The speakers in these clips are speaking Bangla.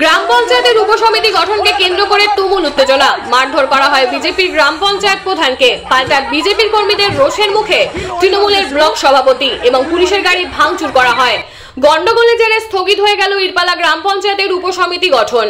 গ্রাম পঞ্চায়েতের উপসমিতি গঠনকে কেন্দ্র করে তুমুল উত্তেজনা। মারধর করা হয় বিজেপির গ্রাম পঞ্চায়েত প্রধানকে। পাল্টা বিজেপির কর্মীদের রোষের মুখে তৃণমূলের ব্লক সভাপতি এবং পুলিশের গাড়ি ভাঙচুর করা হয়। গন্ডগোলের জেরে স্থগিত হয়ে গেল ইরপালা গ্রাম পঞ্চায়েতের উপসমিতি গঠন।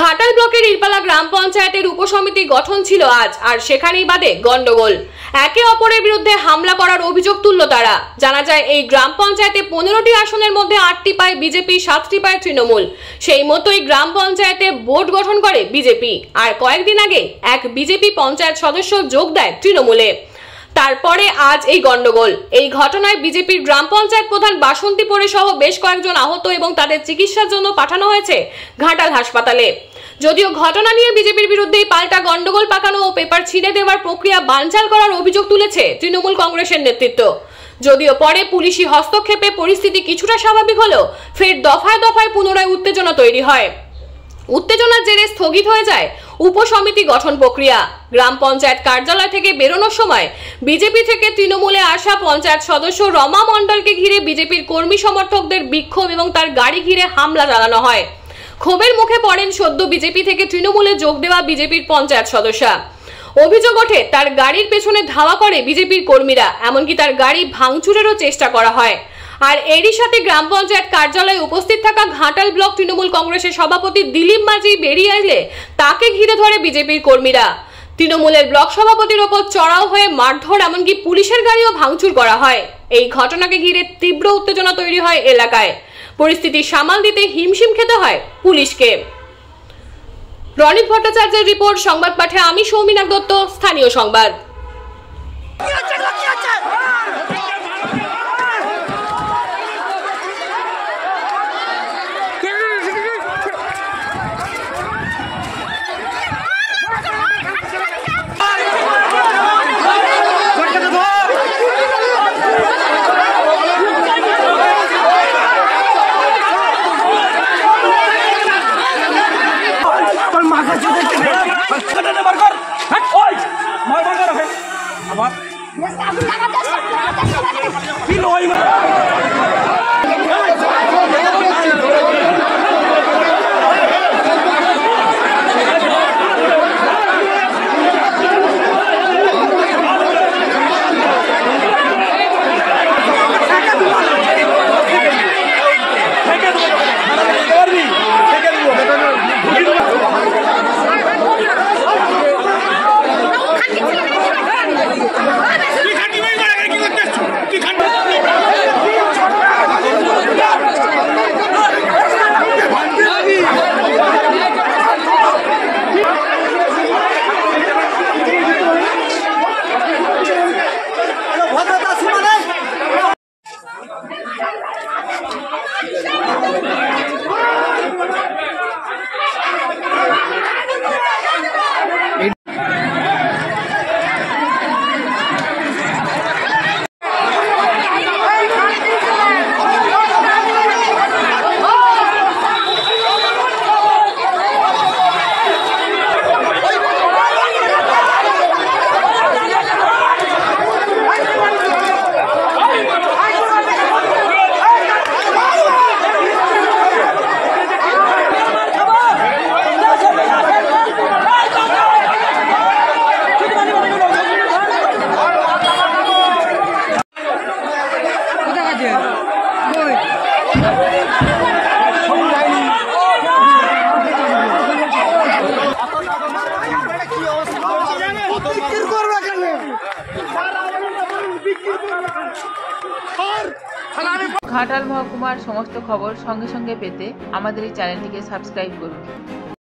ঘাটাল ব্লকের ইরপালা গ্রাম পঞ্চায়েতের উপসমিতি গঠন ছিল আজ, আর সেখানেই বাদে গন্ডগোল। একে অপরের বিরুদ্ধে হামলা করার অভিযোগ তুলল তারা। জানা যায়, এই গ্রাম পঞ্চায়েতে পনেরোটি আসনের মধ্যে আটটি পায় বিজেপি, সাতটি পায় তৃণমূল। সেই মতোই গ্রাম পঞ্চায়েতে বোর্ড গঠন করে বিজেপি, আর কয়েকদিন আগে এক বিজেপি পঞ্চায়েত সদস্য যোগ দেয় তৃণমূলে। তারপরে আজ এই গন্ডগোল এই ঘটনায় বিজেপির গ্রাম পঞ্চায়েত প্রধান বাসন্তী পরে সহ বেশ কয়েকজন আহত এবং তাদের চিকিৎসার জন্য পাঠানো হয়েছে ঘাটাল হাসপাতালে। যদিও ঘটনা নিয়ে বিজেপির বিরুদ্ধেই পাল্টা গন্ডগোল পাকানো ও পেপার ছিঁড়ে দেওয়ার প্রক্রিয়া বানচাল করার অভিযোগ তুলেছে তৃণমূল কংগ্রেসের নেতৃত্ব। যদিও পরে পুলিশি হস্তক্ষেপে পরিস্থিতি কিছুটা স্বাভাবিক হলেও ফের দফায় দফায় পুনরায় উত্তেজনা তৈরি হয়। উত্তেজনার জেরে স্থগিত হয়ে যায় উপসমিতি গঠন প্রক্রিয়া। গ্রাম পঞ্চায়েত কার্যালয় থেকে বেরোনোর সময় বিজেপি থেকে তৃণমূলে আসা পঞ্চায়েত সদস্য রমা মণ্ডলকে ঘিরে বিজেপির কর্মী সমর্থকদের বিক্ষোভ এবং তার গাড়ি ঘিরে হামলা চালানো হয়। ক্ষোভের মুখে পড়েন সদ্য বিজেপি থেকে তৃণমূলে যোগ দেওয়া বিজেপির পঞ্চায়েত সদস্যা। অভিযোগ ওঠে, তার গাড়ির পেছনে ধাওয়া করে বিজেপির কর্মীরা, এমনকি তার গাড়ি ভাঙচুরেরও চেষ্টা করা হয়। আর এরই সাথে গ্রাম পঞ্চায়েত কার্যালয়ে উপস্থিত থাকা ঘাটাল ব্লক তৃণমূল কংগ্রেসের সভাপতি দিলীপ মাঝি বেরিয়ে এলে তাকে ঘিরে ধরে বিজেপির কর্মীরা। তৃণমূলের ব্লক সভাপতির ওপর চড়াও হয়ে মারধর, এমনকি পুলিশের গাড়িও ভাঙচুর করা হয়। এই ঘটনাকে ঘিরে তীব্র উত্তেজনা তৈরি হয় এলাকায়। পরিস্থিতি সামাল দিতে হিমশিম খেতে হয় পুলিশকে। রনিত ভট্টাচার্যের রিপোর্ট, সংবাদ পাঠে আমি সৌমিনা দত্ত, স্থানীয় সংবাদ। আবার কি লই ঘাটাল মহকুমার সমস্ত খবর সঙ্গে সঙ্গে পেতে আমাদের এই চ্যানেলটিকে সাবস্ক্রাইব করুন।